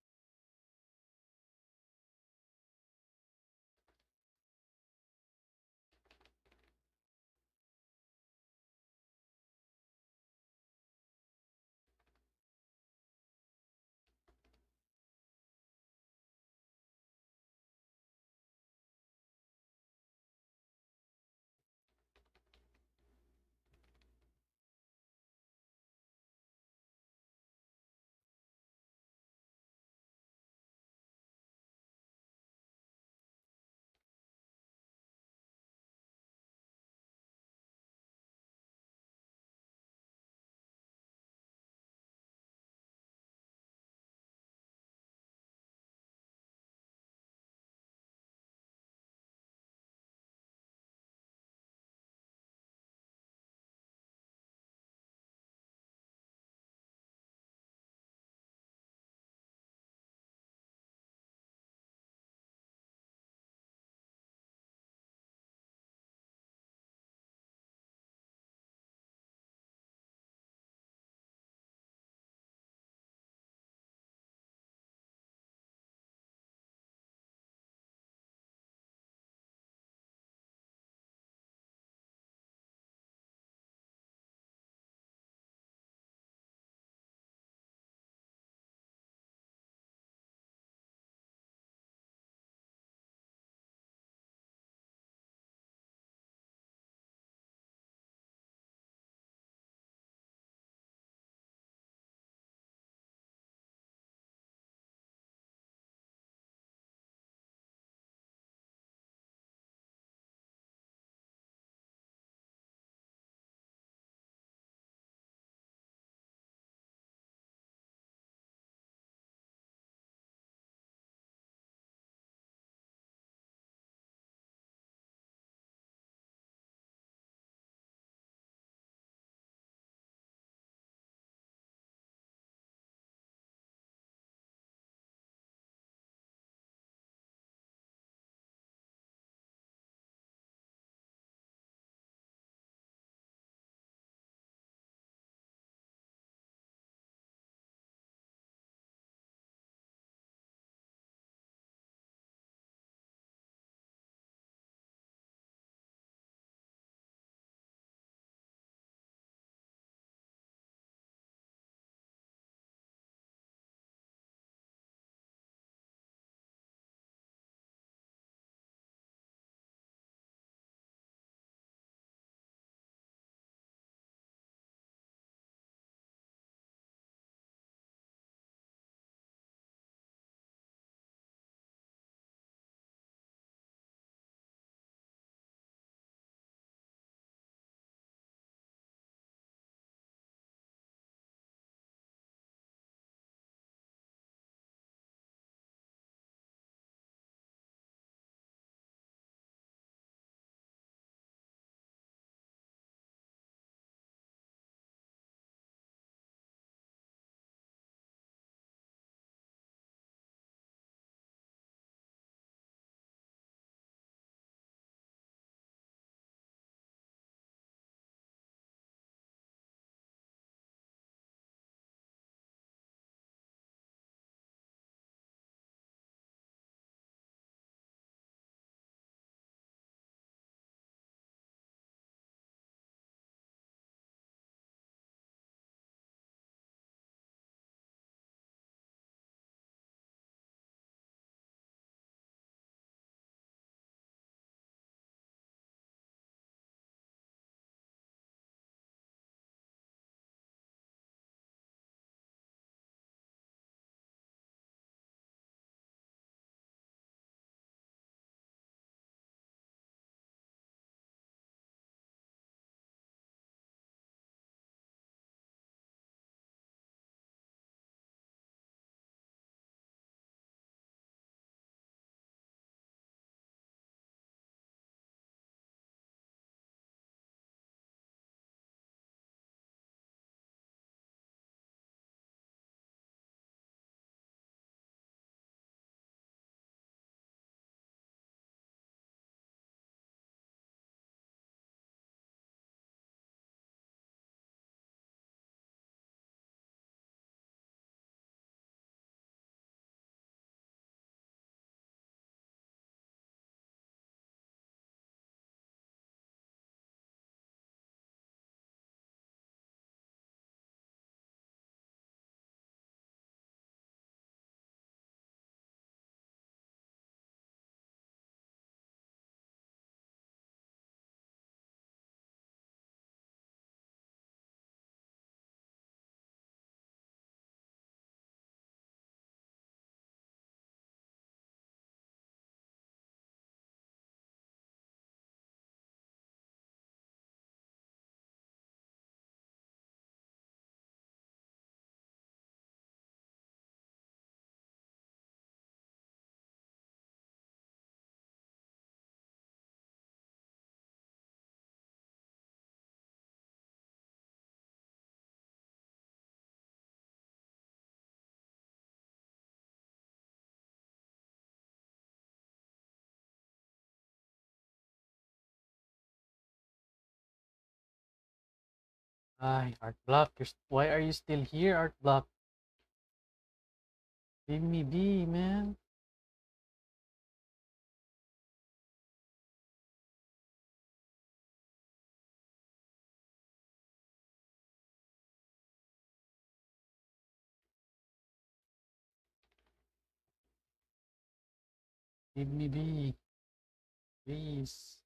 Hi, Art Block. You're, why are you still here, Art Block? Leave me be, man. Leave me be. Please.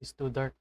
It's too dark.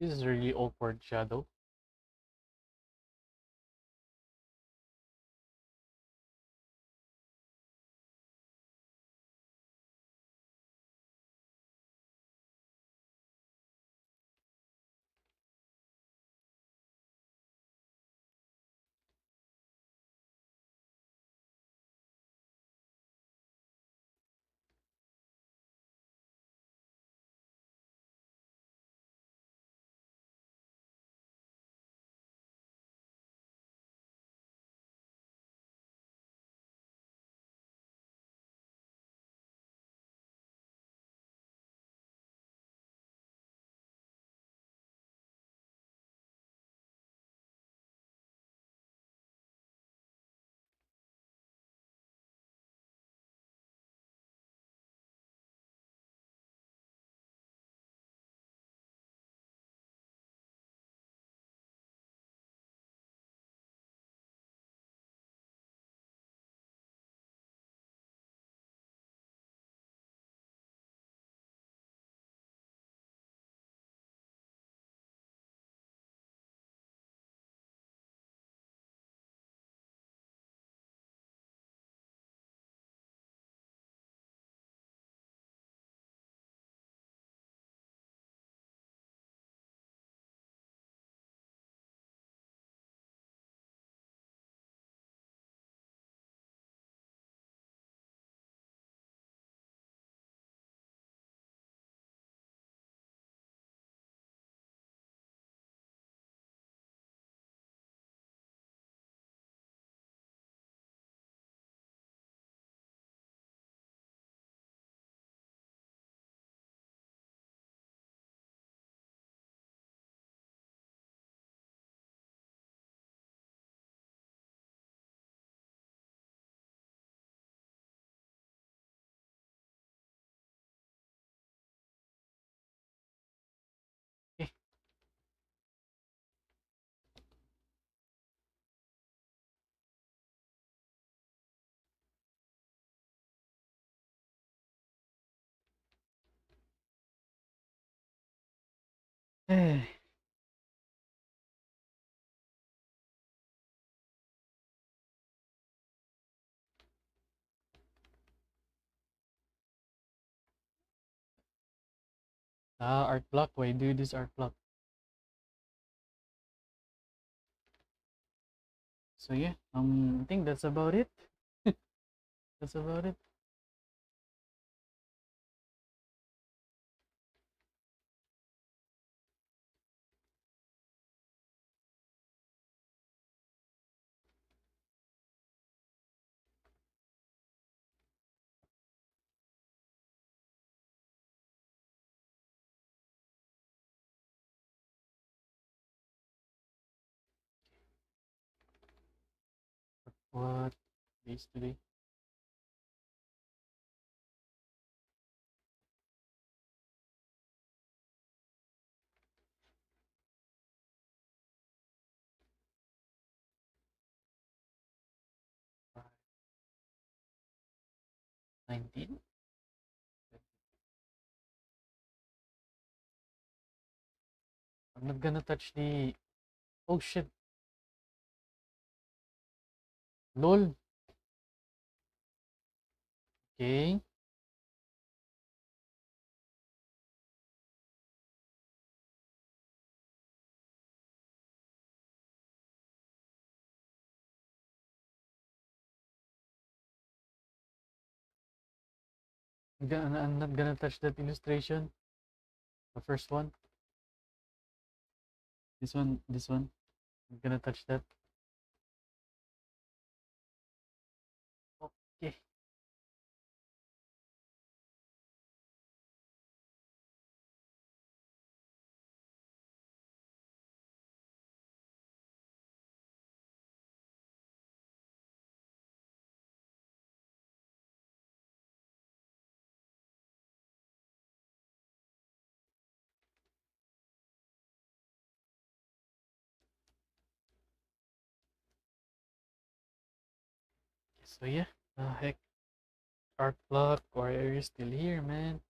This is really awkward shadow. Ah, art block. Why do this art block? So yeah, um, I think that's about it. that's about it. What days today? Nineteen. I'm not gonna touch the. Oh shit. LOL. Okay. I'm, I'm not gonna touch that illustration. The first one. This one, this one. I'm gonna touch that. So yeah, uh, heck, sharp luck, warrior, you're still here, man.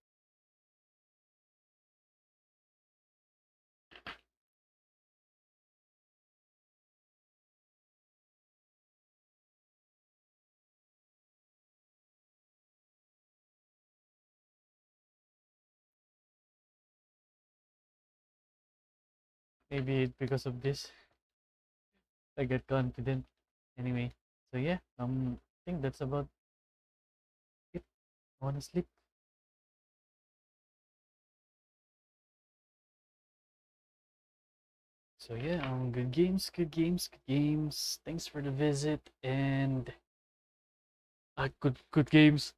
Maybe it's because of this, I get confident. Anyway, so yeah, I'm think that's about it. I wanna sleep. So yeah, um, good games, good games, good games. Thanks for the visit and uh, good, good games.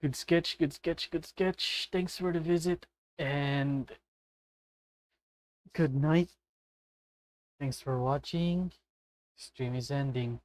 Good sketch, good sketch, good sketch. Thanks for the visit and good night. Thanks for watching. Stream is ending.